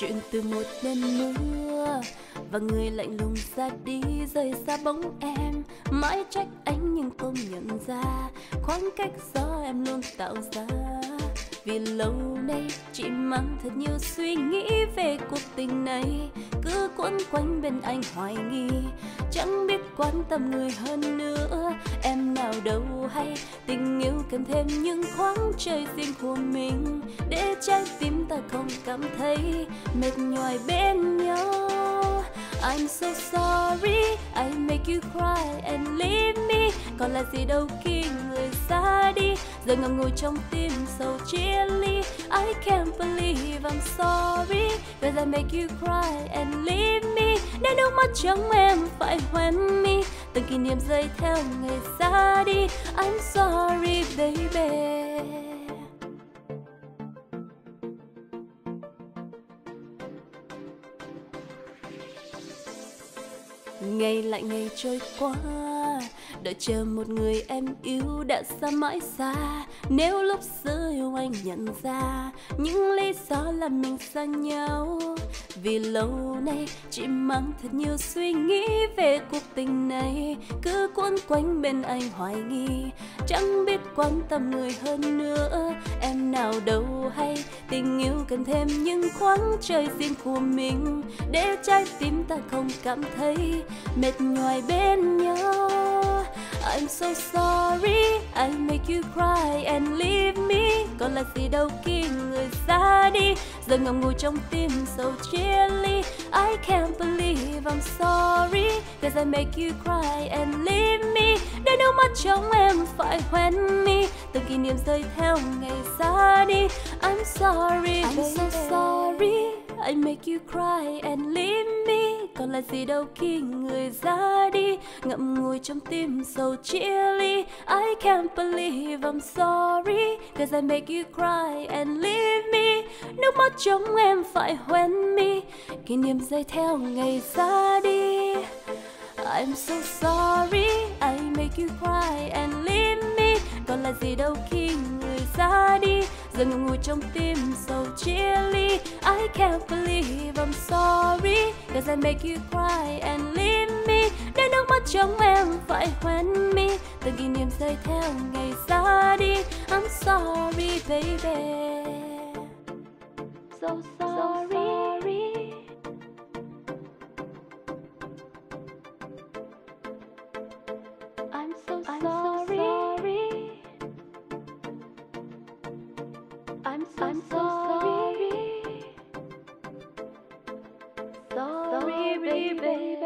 chuyện từ một đêm mưa, và người lạnh lùng ra đi rời xa bóng em. Mãi trách anh nhưng không nhận ra khoảng cách do em luôn tạo ra. Vì lâu nay chị mang thật nhiều suy nghĩ về cuộc tình này, cứ quấn quanh bên anh hoài nghi. Chẳng biết quan tâm người hơn nữa, em nào đâu hay tình yêu kèm thêm những khoảng trời riêng của mình. Để trái cảm thấy mệt nhoài bên nhau. I'm so sorry, I make you cry and leave me. Còn là gì đâu khi người xa đi, Giờ ngầm ngùi trong tim sầu chia ly. I can't believe I'm sorry Cause I make you cry and leave me. Để nước mắt trắng em phải hoen mi, Từng kỷ niệm rơi theo ngày xa đi. I'm sorry, baby. Ngày lại ngày trôi qua, đợi chờ một người em yêu đã xa mãi xa. Nếu lúc xưa yêu anh nhận ra, những lý do làm mình xa nhau vì lâu nay chị mang thật nhiều suy nghĩ về cuộc tình này. Cứ quấn quanh bên anh hoài nghi, chẳng biết quan tâm người hơn nữa. Em nào đâu hay, tình yêu cần thêm những khoảng trời riêng của mình. Để trái tim ta không cảm thấy mệt nhoài bên nhau. I'm so sorry, I make you cry and leave me. Còn là gì đâu kia ra đi. Giờ ngậm ngùi trong tim sầu chia ly. I can't believe I'm sorry. Cause I make you cry and leave me. Để nước mắt trong em phải hoen mi. Từng kỷ niệm rơi theo ngày ra đi. I'm sorry I'm baby. so sorry. I make you cry and leave me. Còn là gì đâu khi người ra đi. Ngậm ngùi trong tim sầu chia ly. I can't believe I'm sorry. Cause I make you cry and leave me Nước em phải hoen mi. Kỷ niệm dây theo ngày ra đi. I'm so sorry, I make you cry and leave me. Còn là gì đâu khi người ra đi. Giờ ngủ ngùi trong tim sầu chia ly. I can't believe I'm sorry, Cause I make you cry and leave me. Để nước mắt trong em phải hoen mi. Từng kỷ niệm rơi theo ngày ra đi. I'm sorry, baby. so sorry. I'm so I'm sorry. sorry. I'm so I'm sorry. Sorry, sorry baby.